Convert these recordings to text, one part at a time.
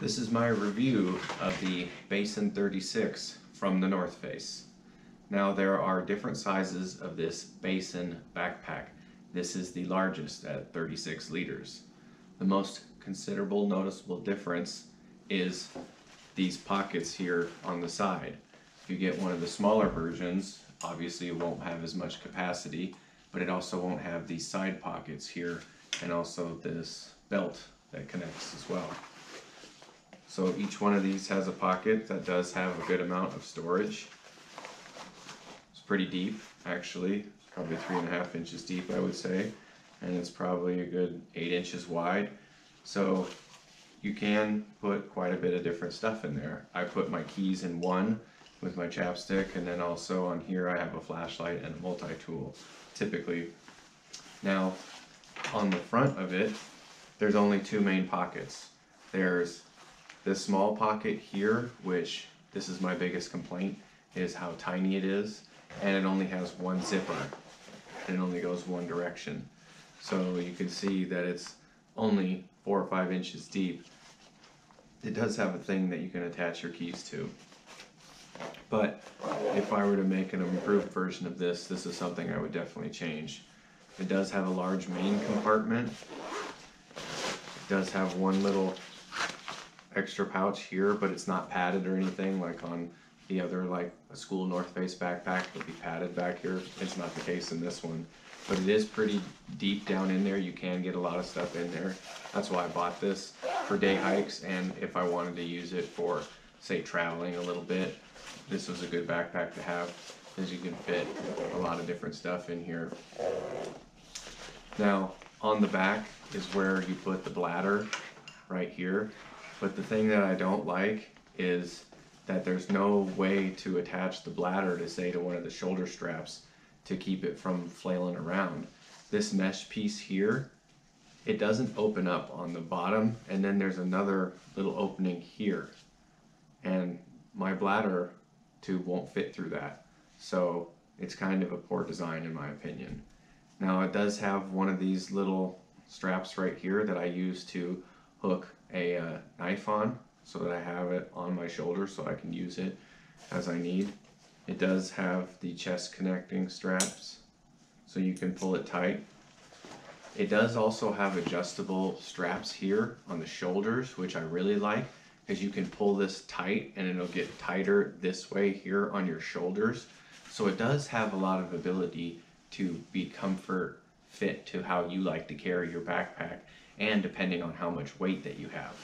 This is my review of the Basin 36 from the North Face. Now there are different sizes of this Basin backpack. This is the largest at 36 liters. The most considerable noticeable difference is these pockets here on the side. If you get one of the smaller versions, obviously it won't have as much capacity, but it also won't have these side pockets here and also this belt that connects as well. So each one of these has a pocket that does have a good amount of storage. It's pretty deep, actually, probably three and a half inches deep, I would say, and it's probably a good eight inches wide. So you can put quite a bit of different stuff in there. I put my keys in one with my chapstick, and then also on here I have a flashlight and a multi-tool, typically. Now, on the front of it, there's only two main pockets. There's this small pocket here, which this is my biggest complaint, is how tiny it is, and it only has one zipper, and it only goes one direction. So you can see that it's only four or five inches deep. It does have a thing that you can attach your keys to. But if I were to make an improved version of this, this is something I would definitely change. It does have a large main compartment. It does have one little extra pouch here, but it's not padded or anything like on the other, like a school North Face backpack would be padded back here. It's not the case in this one. But it is pretty deep down in there. You can get a lot of stuff in there. That's why I bought this for day hikes and if I wanted to use it for, say, traveling a little bit, this was a good backpack to have because you can fit a lot of different stuff in here. Now, on the back is where you put the bladder, right here. But the thing that I don't like is that there's no way to attach the bladder to say to one of the shoulder straps to keep it from flailing around. This mesh piece here, it doesn't open up on the bottom and then there's another little opening here. And my bladder tube won't fit through that. So it's kind of a poor design in my opinion. Now it does have one of these little straps right here that I use to hook a uh, knife on so that I have it on my shoulder so I can use it as I need. It does have the chest connecting straps so you can pull it tight. It does also have adjustable straps here on the shoulders which I really like because you can pull this tight and it'll get tighter this way here on your shoulders. So it does have a lot of ability to be comfort fit to how you like to carry your backpack and depending on how much weight that you have.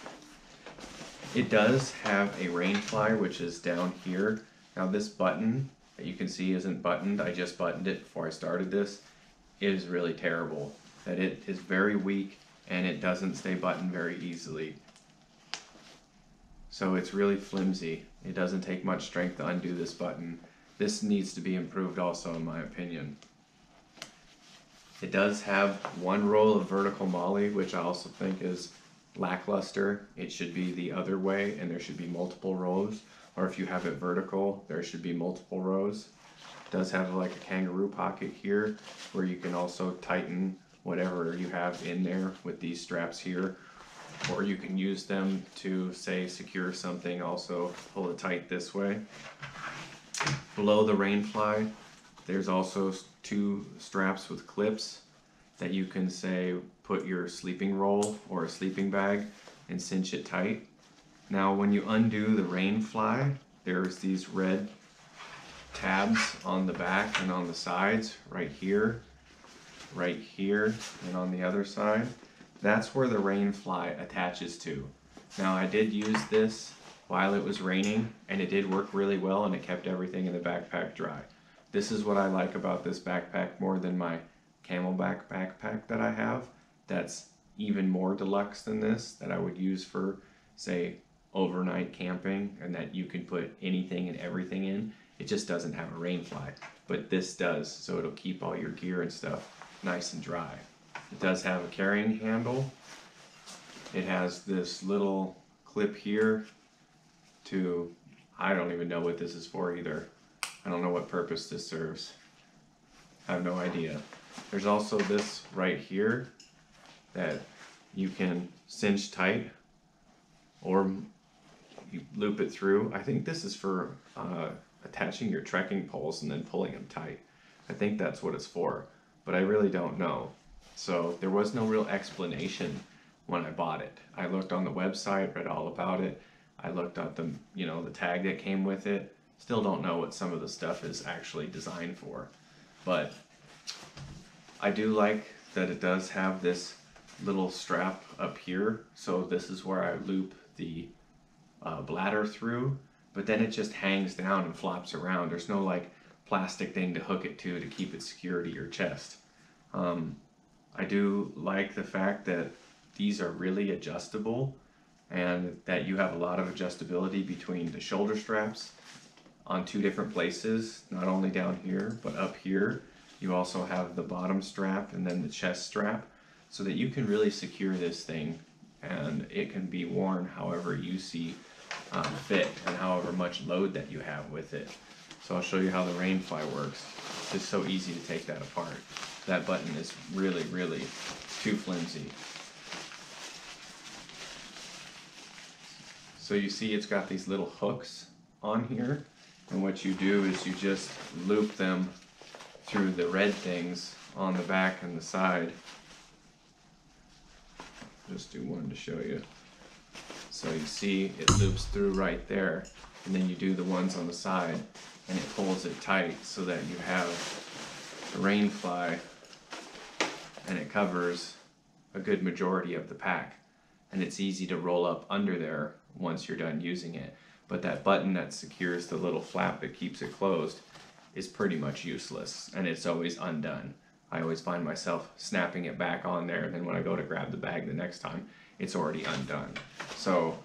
It does have a rain fly which is down here. Now this button that you can see isn't buttoned, I just buttoned it before I started this, is really terrible. That it is very weak and it doesn't stay buttoned very easily. So it's really flimsy. It doesn't take much strength to undo this button. This needs to be improved also in my opinion. It does have one roll of vertical MOLLE, which I also think is lackluster. It should be the other way and there should be multiple rows. Or if you have it vertical, there should be multiple rows. It does have like a kangaroo pocket here where you can also tighten whatever you have in there with these straps here. Or you can use them to say secure something, also pull it tight this way. Below the rain fly, there's also two straps with clips that you can say put your sleeping roll or a sleeping bag and cinch it tight. Now when you undo the rain fly, there's these red tabs on the back and on the sides, right here, right here, and on the other side. That's where the rain fly attaches to. Now I did use this while it was raining and it did work really well and it kept everything in the backpack dry. This is what I like about this backpack more than my CamelBak backpack that I have. That's even more deluxe than this that I would use for say overnight camping and that you can put anything and everything in. It just doesn't have a rain fly, but this does, so it'll keep all your gear and stuff nice and dry. It does have a carrying handle. It has this little clip here to, I don't even know what this is for either. I don't know what purpose this serves. I have no idea. There's also this right here that you can cinch tight or you loop it through. I think this is for uh, attaching your trekking poles and then pulling them tight. I think that's what it's for, but I really don't know. So there was no real explanation when I bought it. I looked on the website, read all about it. I looked at the, you know, the tag that came with it. Still don't know what some of the stuff is actually designed for. But I do like that it does have this little strap up here. So this is where I loop the uh, bladder through, but then it just hangs down and flops around. There's no like plastic thing to hook it to to keep it secure to your chest. Um, I do like the fact that these are really adjustable and that you have a lot of adjustability between the shoulder straps on two different places, not only down here, but up here. You also have the bottom strap and then the chest strap so that you can really secure this thing and it can be worn however you see um, fit and however much load that you have with it. So I'll show you how the rainfly works. It's so easy to take that apart. That button is really, really too flimsy. So you see it's got these little hooks on here and what you do is you just loop them through the red things on the back and the side. Just do one to show you. So you see it loops through right there and then you do the ones on the side and it pulls it tight so that you have the rain fly and it covers a good majority of the pack and it's easy to roll up under there once you're done using it but that button that secures the little flap that keeps it closed is pretty much useless and it's always undone. I always find myself snapping it back on there and then when I go to grab the bag the next time it's already undone. So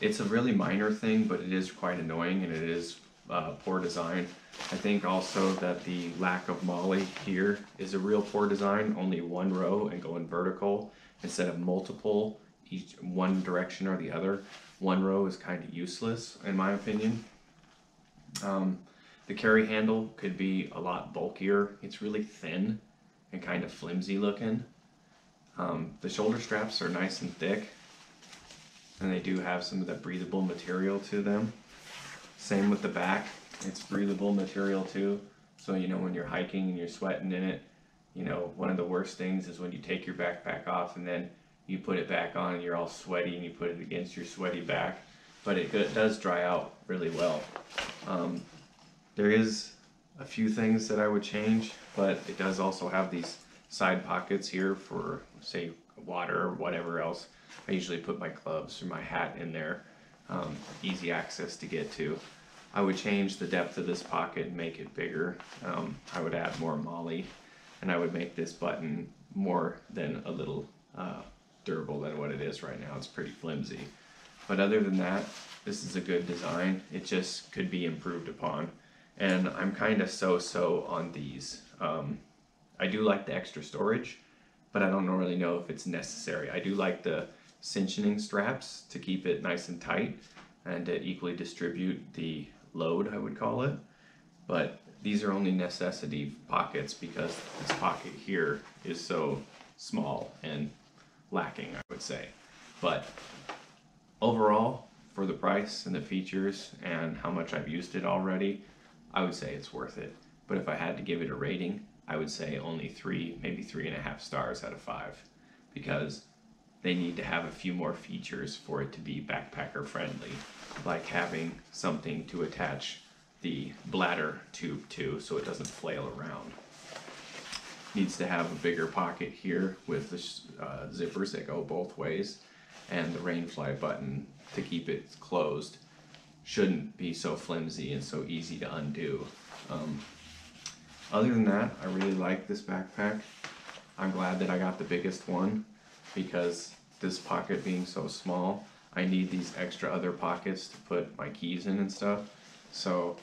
it's a really minor thing but it is quite annoying and it is uh, poor design. I think also that the lack of MOLLE here is a real poor design, only one row and going vertical instead of multiple each one direction or the other. One row is kind of useless in my opinion. Um, the carry handle could be a lot bulkier. It's really thin and kind of flimsy looking. Um, the shoulder straps are nice and thick and they do have some of that breathable material to them. Same with the back, it's breathable material too. So you know when you're hiking and you're sweating in it, you know one of the worst things is when you take your backpack off and then you put it back on and you're all sweaty and you put it against your sweaty back. But it does dry out really well. Um, there is a few things that I would change, but it does also have these side pockets here for say water or whatever else. I usually put my gloves or my hat in there um, easy access to get to. I would change the depth of this pocket and make it bigger. Um, I would add more MOLLE and I would make this button more than a little uh, durable than what it is right now. It's pretty flimsy. But other than that, this is a good design. It just could be improved upon. And I'm kind of so-so on these. Um, I do like the extra storage, but I don't really know if it's necessary. I do like the cinching straps to keep it nice and tight and to equally distribute the load, I would call it. But these are only necessity pockets because this pocket here is so small and lacking, I would say. But overall, for the price and the features and how much I've used it already, I would say it's worth it. But if I had to give it a rating, I would say only three, maybe three and a half stars out of five because they need to have a few more features for it to be backpacker friendly, like having something to attach the bladder tube to so it doesn't flail around. Needs to have a bigger pocket here with the uh, zippers that go both ways and the rainfly button to keep it closed shouldn't be so flimsy and so easy to undo. Um, other than that, I really like this backpack. I'm glad that I got the biggest one because this pocket being so small, I need these extra other pockets to put my keys in and stuff. So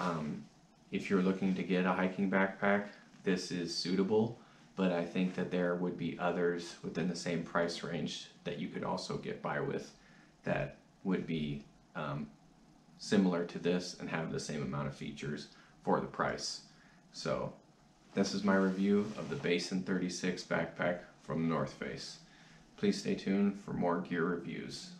um, if you're looking to get a hiking backpack, this is suitable, but I think that there would be others within the same price range that you could also get by with that would be um, similar to this and have the same amount of features for the price. So this is my review of the Basin 36 backpack from North Face. Please stay tuned for more gear reviews.